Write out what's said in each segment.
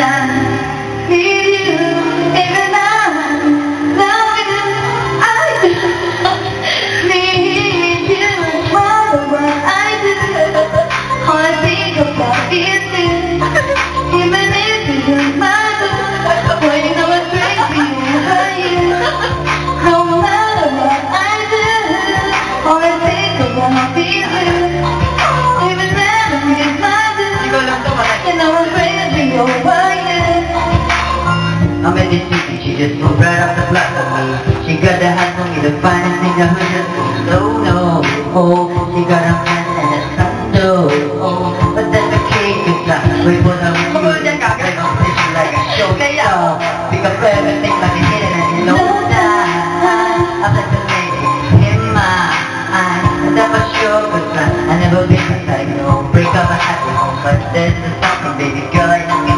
I just moved right off the block with me. She got the hot for me, the finest thing I heard just so no. Oh, she got a man and a son, no. Oh, but that's okay, cause I wait for the Come on, Jack, I I don't think like a show. Pick up everything like a hit and you know that. I'm like a lady in my eyes. And that was sure, cause I, I never been like no break up a happy home. But there's the something, baby girl, I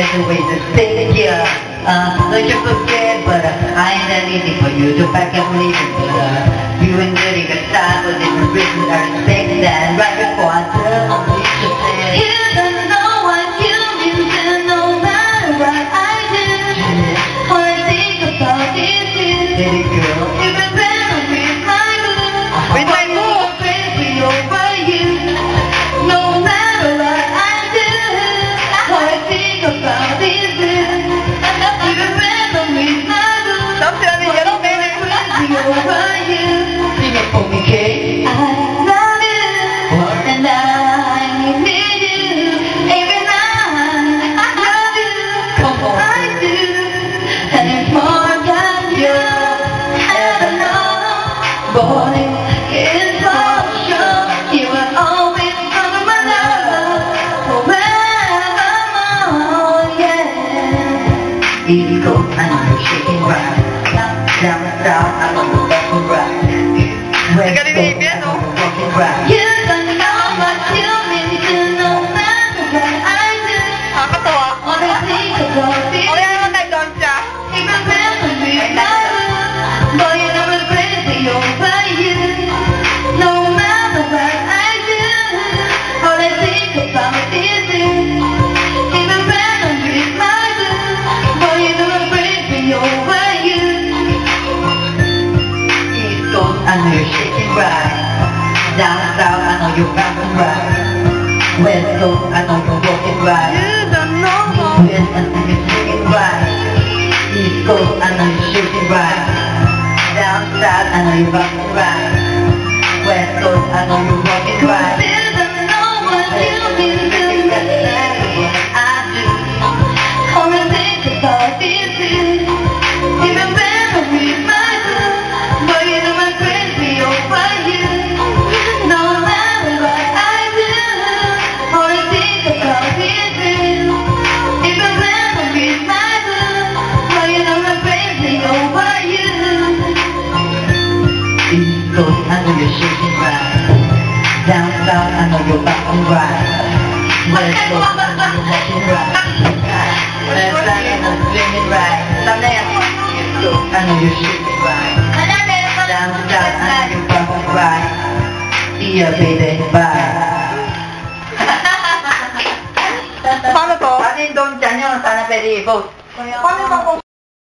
a way to say it, yeah. Uh, don't you forget, but uh, I ain't that easy for you to back up leaving, but uh, you and Dirty got time for different reasons. I respect that. Right before I you to say You don't know what you mean to no matter what I do. All I think about is you. East Coast, I know you're shaking right. Down south, I know you're walking right. West Coast, I know you're walking right. Down south, I know you're rapping right. West Coast, I know you're walking right. don't know West, I know you're singing right. East Coast, I know you're shaking right. Down south, I know you're rocking right. West Coast, I know you're walking right. Know you're shaking right. Down south, I know you're rocking right. West Coast, I know you're walking right. West side, I know you're singing right. East Coast, I know you're shaking right. Down south, I know you're rocking right. See ya, baby. Bye. Paano to? Yung doon dyan yun? Sana pwede i-vote. Paano bang